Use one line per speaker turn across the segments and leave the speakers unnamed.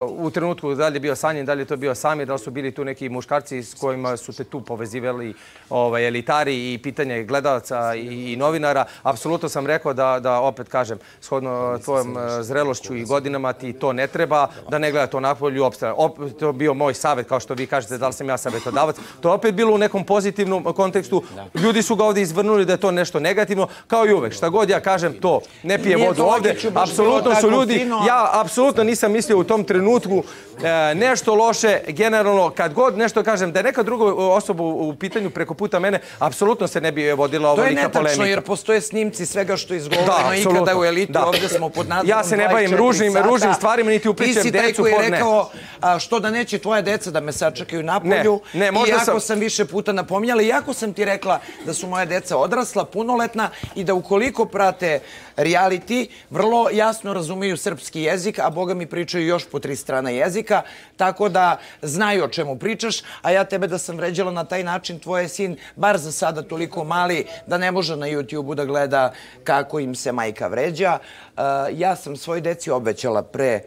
u trenutku da li je bio sanjen, da li je to bio Samir, da li su bili tu neki muškarci s kojima su te tu povezivali ovaj, elitari i pitanje gledalaca i novinara. Apsolutno sam rekao da, opet kažem, shodno tvojom eh, zrelošću i godinama ti to ne treba, da ne gleda to napolju opstane. To bio moj savjet, kao što vi kažete, da li sam ja savjetodavac. To je opet bilo u nekom pozitivnom kontekstu. Ljudi su ga ovdje izvrnuli da je to nešto negativno, kao i uvek. Šta god ja kažem, to ne pije vodu ovdje. Apsolutno su ljudi, ja apsolutno nisam mislio u tom trenutku trenutku e, nešto loše, generalno, kad god nešto kažem, da je neka druga osoba u pitanju preko puta mene, apsolutno se ne bi vodila ovo
neka polemika. To je netačno, jer postoje snimci svega što je izgovoreno ikada u elitu, ovdje smo pod nadzorom
Ja se ne bavim ružnim, ružnim stvarima, niti upričujem decu. Ti si taj koji
je rekao što da neće tvoje deca da me sačekaju na polju. Ne, ne, Iako sam više puta napominjala, iako sam ti rekla da su moje deca odrasla, punoletna i da ukoliko prate reality, vrlo jasno razumiju srpski jezik, a Boga mi pričaju još po tri strana jezika, tako da znaju o čemu pričaš, a ja tebe da sam vređala na taj način, tvoj sin, bar za sada toliko mali, da ne može na YouTube-u da gleda kako im se majka vređa. Uh, ja sam svoj deci obećala pre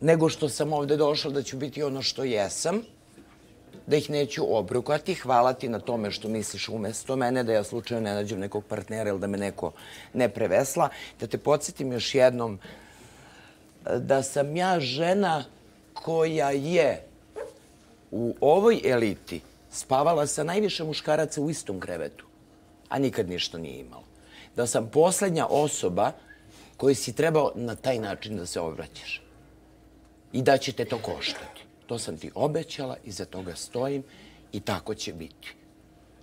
nego što sam ovde došla da ću biti ono što jesam, da ih neću obrukati. Hvala ti na tome što misliš umesto mene, da ja slučajno ne nađem nekog partnera ili da me neko ne prevesla. Da te podsjetim još jednom da sam ja žena koja je u ovoj eliti spavala sa najviše muškaraca u istom krevetu, a nikad ništa nije imala. Da sam posljednja osoba koji si trebao na taj način da se obraćaš. I da će te to koštati. To sam ti obećala i za toga stojim i tako će biti.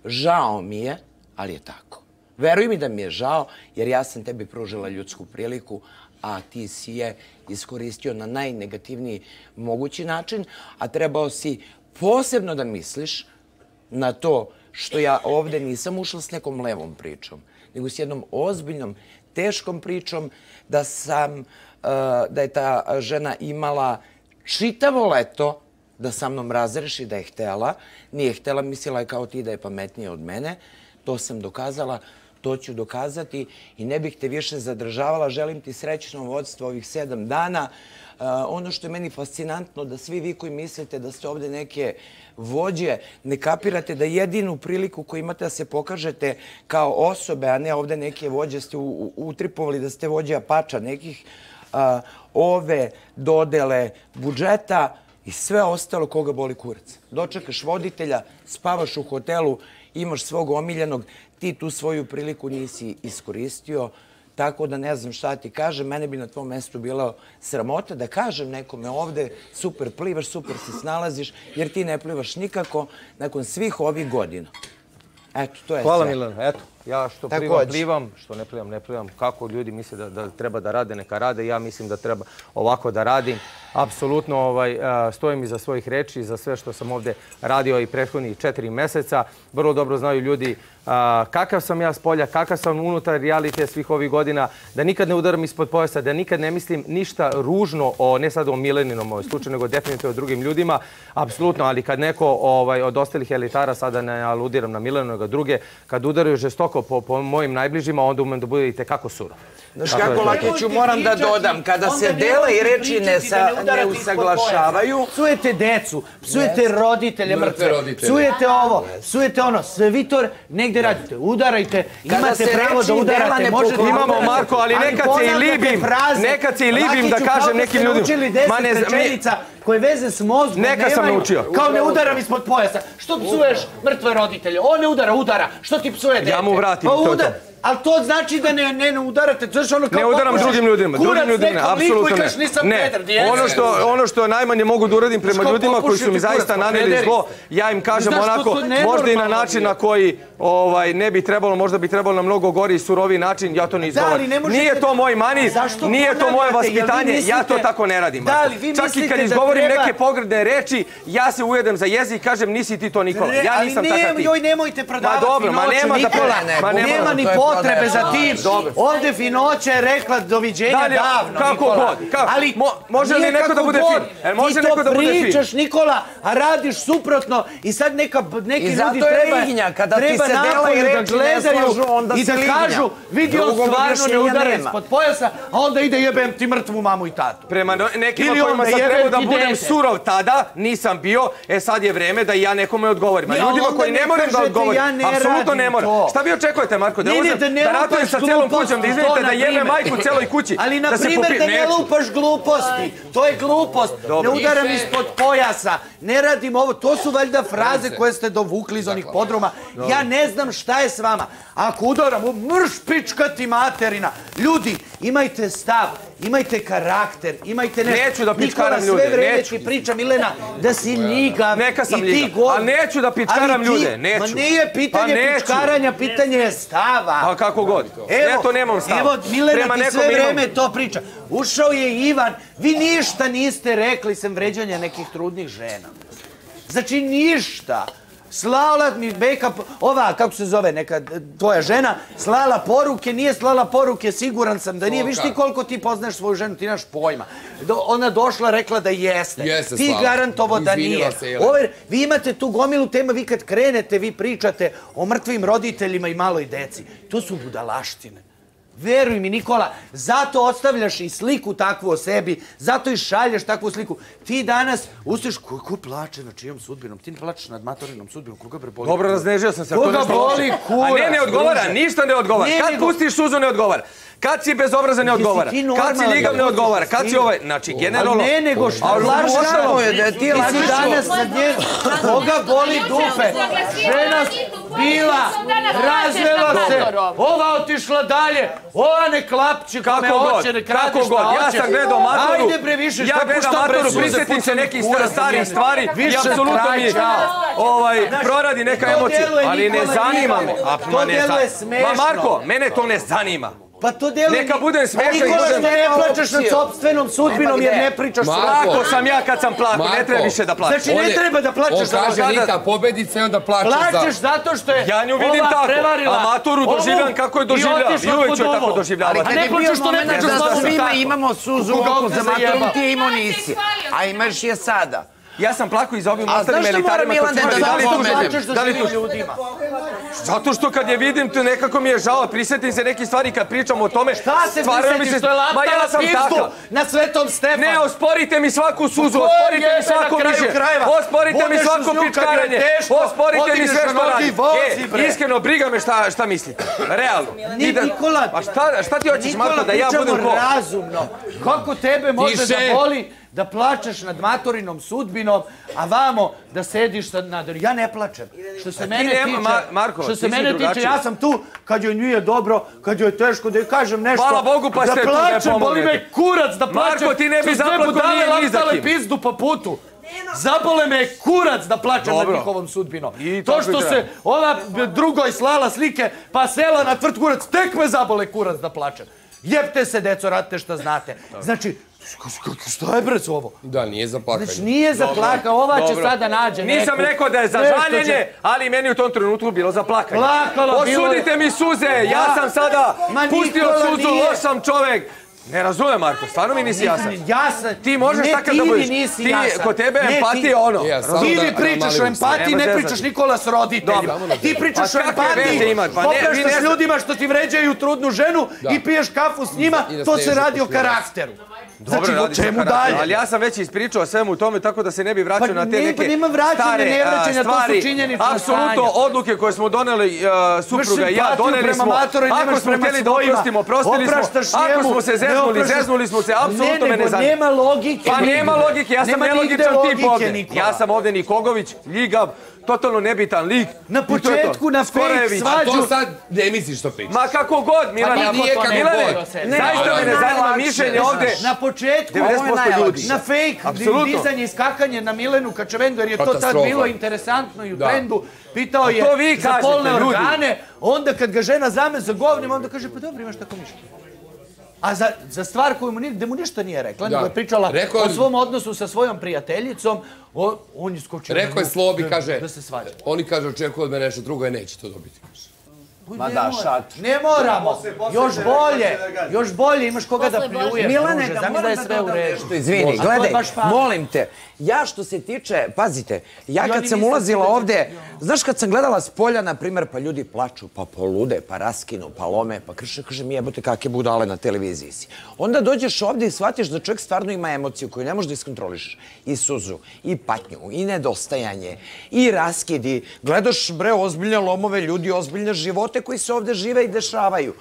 Žao mi je, ali je tako. Veruj mi da mi je žao, jer ja sam tebi pružila ljudsku priliku, a ti si je iskoristio na najnegativniji mogući način, a trebao si posebno da misliš na to što ja ovde nisam ušla s nekom levom pričom, nego s jednom ozbiljnom, teškom pričom da sam, eh, da je ta žena imala čitavo leto da sa mnom razreši da je htela. Nije htela, mislila je kao ti da je pametnija od mene. To sam dokazala to ću dokazati i ne bih te više zadržavala. Želim ti srećno vodstvo ovih sedam dana. Uh, ono što je meni fascinantno, da svi vi koji mislite da ste ovde neke vođe, ne kapirate da jedinu priliku koju imate da se pokažete kao osobe, a ne ovde neke vođe ste utripovali da ste vođe apača nekih, uh, ove dodele budžeta i sve ostalo koga boli kurac. Dočekaš voditelja, spavaš u hotelu, imaš svog omiljenog, ti tu svoju priliku nisi iskoristio, tako da ne znam šta ti kažem. Mene bi na tvom mestu bilo sramota da kažem nekome ovde, super plivaš, super se snalaziš, jer ti ne plivaš nikako nakon svih ovih godina. Eto, to je
Hvala Milan, eto. Ja što plivam, plivam, što ne plivam, ne plivam. Kako ljudi misle da treba da rade, neka rade. Ja mislim da treba ovako da radim. Apsolutno ovaj, stojim iza svojih reči, za sve što sam ovde radio i prethodnih četiri meseca. Vrlo dobro znaju ljudi kakav sam ja s polja, kakav sam unutar realitije svih ovih godina, da nikad ne udaram ispod pojasa, da nikad ne mislim ništa ružno, o, ne sad o Mileninom ovaj slučaju, nego definitivno o drugim ljudima. Apsolutno, ali kad neko ovaj, od ostalih elitara, sada ne aludiram na Mileninog, druge, kad udaraju žestoko po, po mojim najbližima, onda umem da bude i tekako surov.
Znaš kako, Lakiću, moram da dodam, kada se dele i reči ne, sa, ne usaglašavaju...
Psujete decu, psujete roditelje mrtve, psujete ovo, psujete ono, sve vi to negde radite, udarajte, imate pravo da udarate, možete...
Imamo, Marko, ali nekad se i libim, nekad se i libim da kažem nekim ljudima...
Lakiću, kao da ste naučili deset rečenica koje veze s mozgom
Neka sam naučio.
Kao ne udaram ispod pojasa. Što psuješ mrtve roditelje? On ne udara, udara. Što ti psuje dete?
Ja mu vratim pa to, to.
Ali to znači da ne, ne, ne udarate. Znaš ono kao
ne udaram drugim ljudima. Drugim ljudima, apsolutno ne.
Nisam ne. Pedar,
ono, što, ono što najmanje mogu da uradim prema ljudima koji su mi zaista naneli zlo, ja im kažem onako, možda i na način na koji ovaj, ne bi trebalo, možda bi trebalo na mnogo gori i surovi način, ja to ne izgovaram. Nije to moj mani, nije to moje vaspitanje, ja to tako ne radim. Čak i kad izgovorim neke pogrdne reči, ja se ujedem za jezik i kažem nisi ti to Nikola. Ja nisam takav ti.
Ali nemojte prodavati
Ma dobro, ma nema da
Nema ni pola potrebe za tim. Ovde Finoća je rekla doviđenja davno,
kako God,
Ali
može li neko da bude fin?
E, može Ti neko da bude fin? pričaš, Nikola, a radiš suprotno i sad neka, neki ljudi treba... I lignja, kada ti se dela i reči ne slažu, onda I da kažu, vidi on stvarno ne udara ispod pojasa, a onda ide jebem ti mrtvu mamu i tatu.
Prema nekima kojima sam trebao da budem surov tada, nisam bio, e sad je vreme da ja nekome odgovorim. A ljudima koji ne moram da odgovorim, apsolutno ne moram. Šta vi očekujete, Marko? Da, da ratujem sa celom kućom, da izvedite da jebe majku celoj kući.
Ali na primjer da ne lupaš gluposti. To je glupost. Ne udaram ispod pojasa. Ne radim ovo. To su valjda fraze koje ste dovukli iz onih podruma. Ja ne znam šta je s vama. Ako udaram, mrš pičkati materina. Ljudi, imajte stav, imajte karakter, imajte nešto.
Neću da pičkaram ljude,
neću. sve vreme ti priča, Milena, da si ljigav.
Neka sam ljigav, ali neću da pičkaram ljude, neću. Ma
nije pitanje pa pičkaranja, pitanje je stava.
Kako god. Evo, ja to nemam stava.
Evo, Milena ti sve vreme to priča. Ušao je Ivan, vi ništa niste rekli sem vređanja nekih trudnih žena. Znači ništa slala mi beka, ova, kako se zove, neka tvoja žena, slala poruke, nije slala poruke, siguran sam da nije. Viš ti koliko ti poznaš svoju ženu, ti naš pojma. ona došla, rekla da jeste.
Jeste,
ti garantovo da nije. Vi imate tu gomilu tema, vi kad krenete, vi pričate o mrtvim roditeljima i maloj deci. To su budalaštine. Veruj mi, Nikola, zato ostavljaš i sliku takvu o sebi, zato i šalješ takvu sliku. Ti danas ustiš, ko, ko plače na čijom sudbinom? Ti ne plačeš nad matorinom sudbinom, koga bre boli?
Dobro, raznežio sam se.
Koga boli kurac?
A ne, ne odgovara, ništa ne odgovara. Kad pustiš suzu, ne odgovara. Kad si bezobraza ne odgovara. Kad si ljigav ne odgovara. Kad si ovaj, znači generalno...
Ne, nego šta lažemo je da ti lažiš danas sa nje. Koga boli dupe? Žena bila, razvela se, ova otišla dalje, ova ne klapće kome hoće, ne šta hoće.
Ja sam gledao maturu, Ajde bre, više, ja gledam maturu, prisjetim se nekih starih stvari i apsolutno mi ovaj, proradi neka emocija, ali ne zanima me.
To djeluje smešno.
Ma Marko, mene to ne zanima.
Pa to deluje...
Neka budem smešan i.
Nikola, što ne plačeš nad sobstvenom sudbinom jer ne pričaš
svoj. Plako sam ja kad sam plako, ne treba više da plačeš.
Znači ne treba da plačeš.
On kaže Rita pobedica i onda plačeš
za... Plačeš zato što je
Ja nju vidim tako, a maturu doživljam kako je doživljala. I uvijek ću je tako doživljava.
A ne plačeš što ne pričaš svoj. Svima imamo suzu za maturom, ti je imao nisi. A imaš je sada.
Ja sam plako iz ovim ostalim elitarima.
A znaš što mora Milan da plačeš da svim ljudima?
Zato što kad je vidim, tu nekako mi je žao, prisjetim se neke stvari kad pričam o tome.
Šta se prisjetiš, što je laptala ja sam pizdu na svetom Stefanu?
Ne, osporite mi svaku suzu, osporite mi svako miše. Osporite mi svako pičkaranje. Osporite mi sve što radi. E, iskreno, briga me šta, šta mislite. Realno.
Nikola,
a šta, šta ti hoćeš, Marko, da ja budem ko?
Nikola, razumno. Kako tebe može da boli da plačeš nad matorinom sudbinom, a vamo da sediš sad nad... Ja ne plačem. Što se mene tiče,
Marko,
što se mene tiče, ja sam tu kad joj nije dobro, kad joj je teško da joj kažem nešto.
Hvala Bogu pa ste tu
ne plačem, boli me kurac da plačem.
Marko, ti ne bi zaplako nije ni za kim.
pizdu po putu. Zabole me kurac da plačem nad njihovom sudbinom. I to što se ona drugoj slala slike, pa sela na tvrd kurac, tek me zabole kurac da plačem. Jebte se, deco, radite što znate. Znači, Šta je brec ovo?
Da, nije za plakanje.
Znači, nije za plakanje. Ova će sada nađe
neku... Nisam rekao da je za žaljenje, ali meni u tom trenutku bilo za plakanje.
Plakalo
bilo... Osudite mi suze, ja sam sada pustio suzu, loš sam čovek. Ne razumijem, Marko, stvarno mi nisi jasan.
Jasan.
Ti možeš takav da budeš.
nisi jasan.
Ti, kod tebe je empatija ono.
Ti mi pričaš o empatiji, ne pričaš Nikola s roditeljima. Ti pričaš o empatiji, popraštaš ljudima što ti vređaju trudnu ženu i piješ kafu s njima, to se radi o karakteru. Dobro, znači, o čemu dalje?
Ali ja sam već ispričao svemu tome, tako da se ne bi vraćao
pa
na te neke
nema vraćanja, ne vraćanja, stvari. To su činjenična
Apsolutno, odluke koje smo doneli, uh, supruga i ja, doneli smo. Ako smo htjeli da oprostimo, oprostili smo. Ako smo se zeznuli, zeznuli smo se, apsolutno me ne zanima.
nema logike.
Pa nema logike, ja sam nelogičan tip ovdje. Ja sam ovdje Nikogović, Ljigav, totalno nebitan lik.
Na početku, na fake svađu.
A to sad ne misliš što pričaš.
Ma kako god, Milane.
Pa nije kako god.
Zaista me ne zanima mišljenje ovdje.
Na početku, na fake dizanje i skakanje na Milenu Kačevendu, jer je to tad bilo interesantno i u trendu. Pitao je za polne organe. Onda kad ga žena zame za govnim, onda kaže, pa dobro, imaš tako mišljenje. A za, za stvar koju mu, ni, mu ništa nije rekla, nego je pričala Rekao, o svom odnosu sa svojom prijateljicom, o, on je skočio
Rekao je Slobi, kaže,
da se svađa.
Oni kaže, očekuju od mene nešto drugo, je neće to dobiti. Kaže.
Ma da, šat. Ne moramo. Još bolje. Još bolje, imaš koga da pljuješ.
Milane, da moram da sve u redu. Izvini, gledaj, molim te. Ja što se tiče, pazite, ja kad sam ulazila ovde, znaš kad sam gledala s polja, na primjer, pa ljudi plaču, pa polude, pa raskinu, pa lome, pa krše, kaže mi jebote kakve budale na televiziji si. Onda dođeš ovde i shvatiš da čovjek stvarno ima emociju koju ne možeš da iskontroliš. I suzu, i patnju, i nedostajanje, i raskidi. Gledaš, bre, ozbiljne lomove ljudi, ozbiljne živote koji se ovde žive i dešavaju.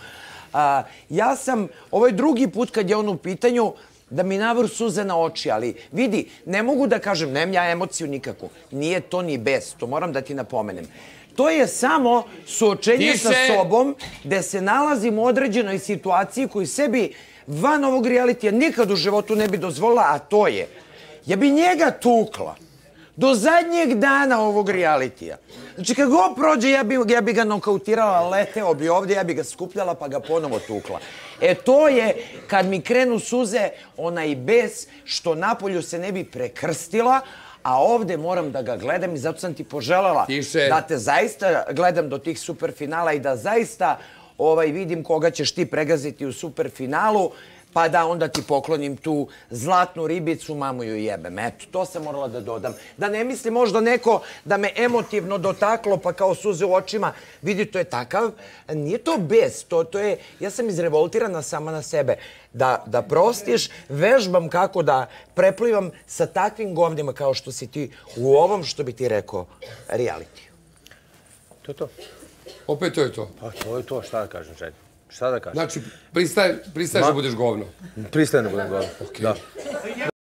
A, ja sam, ovo je drugi put kad je on u pitanju, da mi navr suze na oči, ali vidi, ne mogu da kažem, nemam ja emociju nikakvu. Nije to ni bez, to moram da ti napomenem. To je samo suočenje sa sobom gde se nalazim u određenoj situaciji koju sebi van ovog realitija nikad u životu ne bi dozvolila, a to je, ja bi njega tukla do zadnjeg dana ovog realitija. Znači, kad god prođe, ja bi, ja bi ga nokautirala, leteo bi ovdje, ja bi ga skupljala pa ga ponovo tukla. E to je, kad mi krenu suze, ona i bez, što napolju se ne bi prekrstila, a ovde moram da ga gledam i zato sam ti poželjala
Tiše.
da te zaista gledam do tih superfinala i da zaista ovaj vidim koga ćeš ti pregaziti u superfinalu pa da onda ti poklonim tu zlatnu ribicu, mamu ju jebem. Eto, to sam morala da dodam. Da ne misli možda neko da me emotivno dotaklo, pa kao suze u očima. Vidi, to je takav, nije to bez, to, to je, ja sam izrevoltirana sama na sebe. Da, da prostiš, vežbam kako da preplivam sa takvim govnima kao što si ti u ovom, što bi ti rekao, reality.
To je to.
Opet to je to.
Pa to je to, šta da kažem, Želj. Šta da kažem?
Znači, pristaješ da budeš govno.
Pristajem da budem govno. Da.